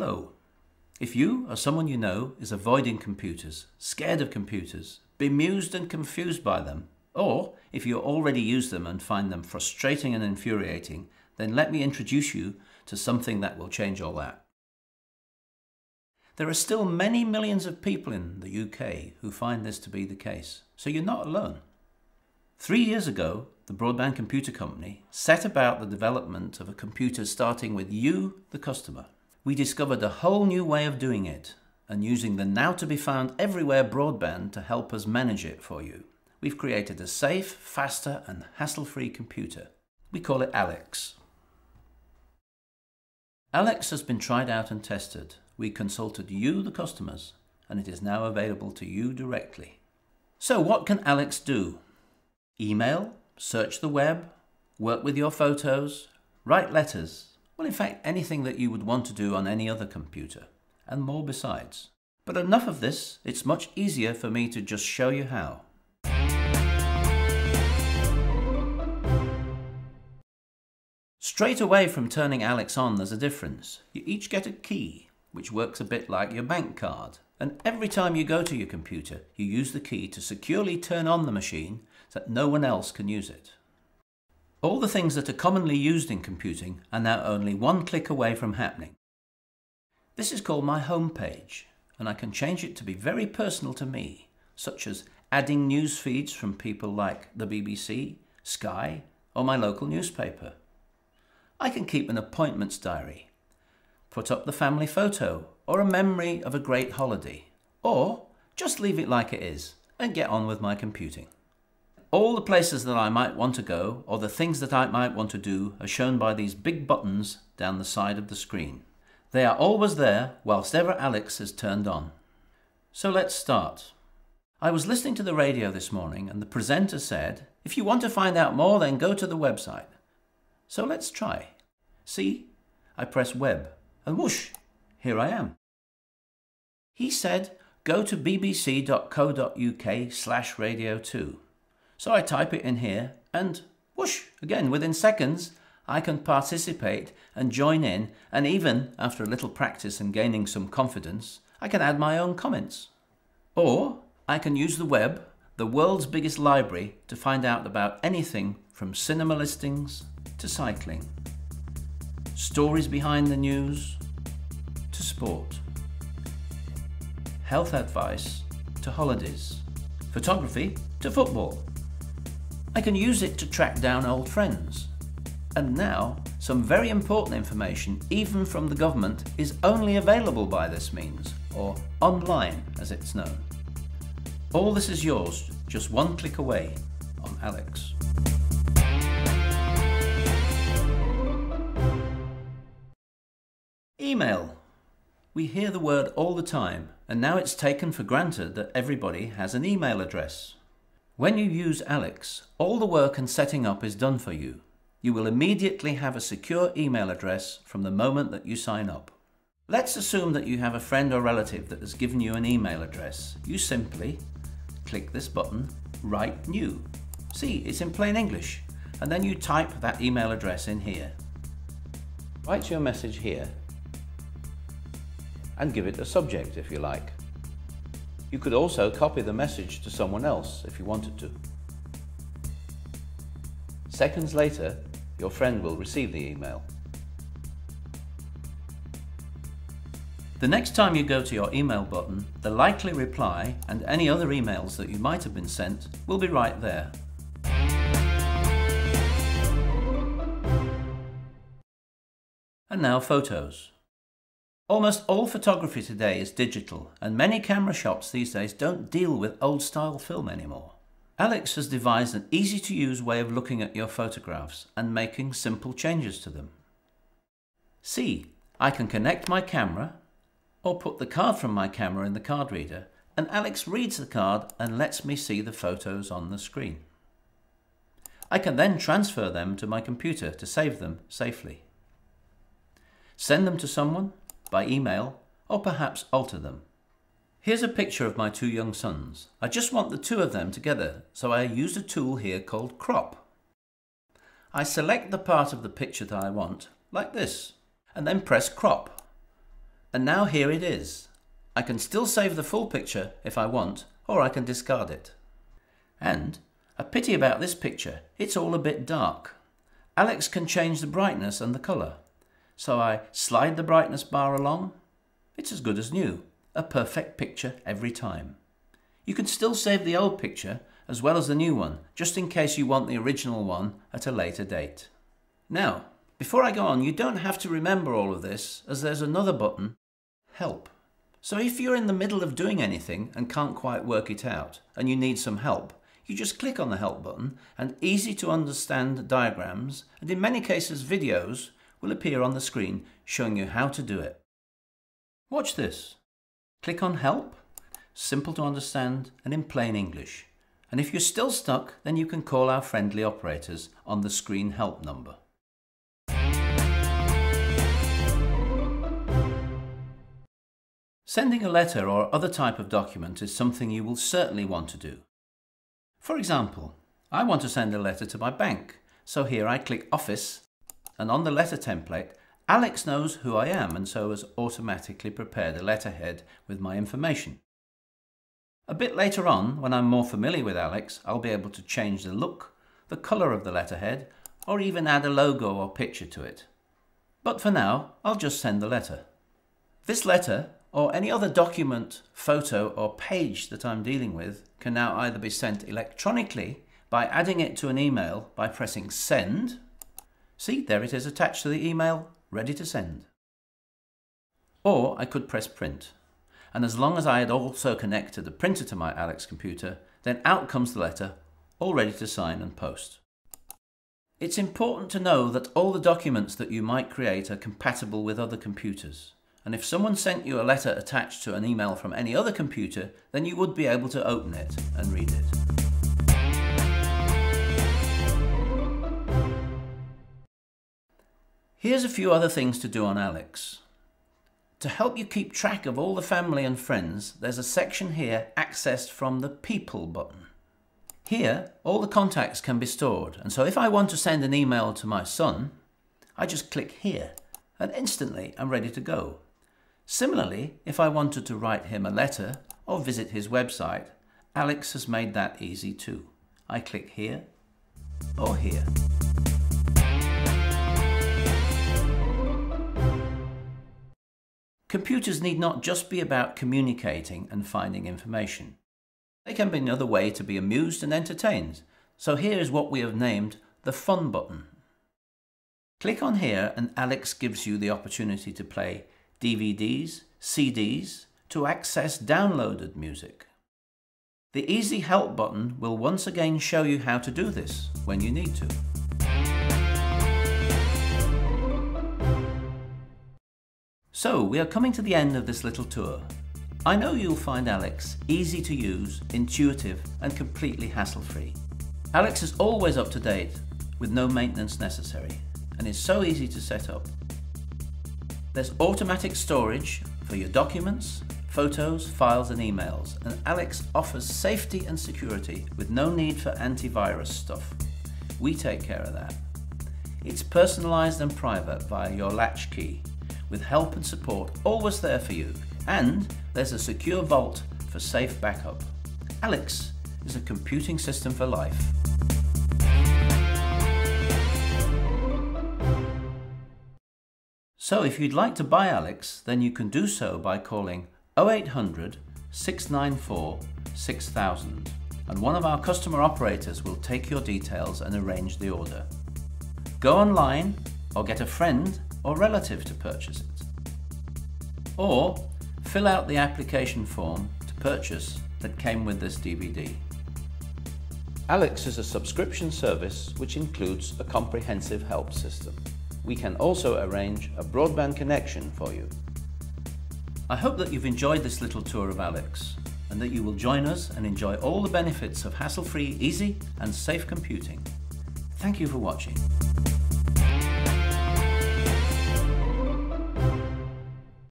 Hello. If you or someone you know is avoiding computers, scared of computers, bemused and confused by them, or if you already use them and find them frustrating and infuriating, then let me introduce you to something that will change all that. There are still many millions of people in the UK who find this to be the case, so you're not alone. Three years ago, the Broadband Computer Company set about the development of a computer starting with you, the customer. We discovered a whole new way of doing it and using the now to be found everywhere broadband to help us manage it for you. We've created a safe, faster and hassle-free computer. We call it Alex. Alex has been tried out and tested we consulted you, the customers, and it is now available to you directly. So what can Alex do? Email, search the web, work with your photos, write letters, well in fact anything that you would want to do on any other computer, and more besides. But enough of this, it's much easier for me to just show you how. Straight away from turning Alex on there's a difference. You each get a key which works a bit like your bank card. And every time you go to your computer, you use the key to securely turn on the machine so that no one else can use it. All the things that are commonly used in computing are now only one click away from happening. This is called my home page, and I can change it to be very personal to me, such as adding news feeds from people like the BBC, Sky, or my local newspaper. I can keep an appointments diary put up the family photo or a memory of a great holiday, or just leave it like it is and get on with my computing. All the places that I might want to go or the things that I might want to do are shown by these big buttons down the side of the screen. They are always there whilst ever Alex is turned on. So let's start. I was listening to the radio this morning and the presenter said, if you want to find out more then go to the website. So let's try. See, I press web and whoosh, here I am. He said, go to bbc.co.uk slash radio 2. So I type it in here and whoosh, again within seconds, I can participate and join in and even, after a little practice and gaining some confidence, I can add my own comments. Or I can use the web, the world's biggest library, to find out about anything from cinema listings to cycling stories behind the news to sport, health advice to holidays, photography to football. I can use it to track down old friends. And now, some very important information, even from the government, is only available by this means, or online as it's known. All this is yours, just one click away on Alex. Email. We hear the word all the time, and now it's taken for granted that everybody has an email address. When you use Alex, all the work and setting up is done for you. You will immediately have a secure email address from the moment that you sign up. Let's assume that you have a friend or relative that has given you an email address. You simply click this button, Write New. See, it's in plain English. And then you type that email address in here. Write your message here and give it a subject if you like. You could also copy the message to someone else if you wanted to. Seconds later, your friend will receive the email. The next time you go to your email button, the likely reply and any other emails that you might have been sent will be right there. And now photos. Almost all photography today is digital, and many camera shops these days don't deal with old style film anymore. Alex has devised an easy to use way of looking at your photographs and making simple changes to them. See, I can connect my camera or put the card from my camera in the card reader and Alex reads the card and lets me see the photos on the screen. I can then transfer them to my computer to save them safely. Send them to someone by email, or perhaps alter them. Here's a picture of my two young sons. I just want the two of them together, so I use a tool here called Crop. I select the part of the picture that I want, like this, and then press Crop. And now here it is. I can still save the full picture if I want, or I can discard it. And a pity about this picture, it's all a bit dark. Alex can change the brightness and the colour. So I slide the brightness bar along. It's as good as new, a perfect picture every time. You can still save the old picture as well as the new one, just in case you want the original one at a later date. Now, before I go on, you don't have to remember all of this, as there's another button, Help. So if you're in the middle of doing anything and can't quite work it out, and you need some help, you just click on the Help button, and easy to understand diagrams, and in many cases videos, will appear on the screen showing you how to do it. Watch this. Click on Help, simple to understand and in plain English. And if you're still stuck, then you can call our friendly operators on the screen help number. Sending a letter or other type of document is something you will certainly want to do. For example, I want to send a letter to my bank, so here I click Office, and on the letter template, Alex knows who I am and so has automatically prepared a letterhead with my information. A bit later on, when I'm more familiar with Alex, I'll be able to change the look, the colour of the letterhead, or even add a logo or picture to it. But for now, I'll just send the letter. This letter or any other document, photo or page that I'm dealing with can now either be sent electronically by adding it to an email by pressing send. See, there it is attached to the email, ready to send. Or I could press print. And as long as I had also connected the printer to my Alex computer, then out comes the letter, all ready to sign and post. It's important to know that all the documents that you might create are compatible with other computers. And if someone sent you a letter attached to an email from any other computer, then you would be able to open it and read it. Here's a few other things to do on Alex. To help you keep track of all the family and friends, there's a section here accessed from the People button. Here, all the contacts can be stored, and so if I want to send an email to my son, I just click here, and instantly I'm ready to go. Similarly, if I wanted to write him a letter or visit his website, Alex has made that easy too. I click here or here. Computers need not just be about communicating and finding information. They can be another way to be amused and entertained. So here is what we have named the Fun button. Click on here and Alex gives you the opportunity to play DVDs, CDs to access downloaded music. The Easy Help button will once again show you how to do this when you need to. So we are coming to the end of this little tour. I know you'll find Alex easy to use, intuitive and completely hassle-free. Alex is always up to date with no maintenance necessary and is so easy to set up. There's automatic storage for your documents, photos, files and emails and Alex offers safety and security with no need for antivirus stuff. We take care of that. It's personalised and private via your latch key with help and support always there for you and there's a secure vault for safe backup. Alex is a computing system for life. So if you'd like to buy Alex, then you can do so by calling 0800 694 6000 and one of our customer operators will take your details and arrange the order. Go online or get a friend or relative to purchase it. Or fill out the application form to purchase that came with this DVD. Alex is a subscription service which includes a comprehensive help system we can also arrange a broadband connection for you. I hope that you've enjoyed this little tour of Alex and that you will join us and enjoy all the benefits of hassle-free, easy and safe computing. Thank you for watching.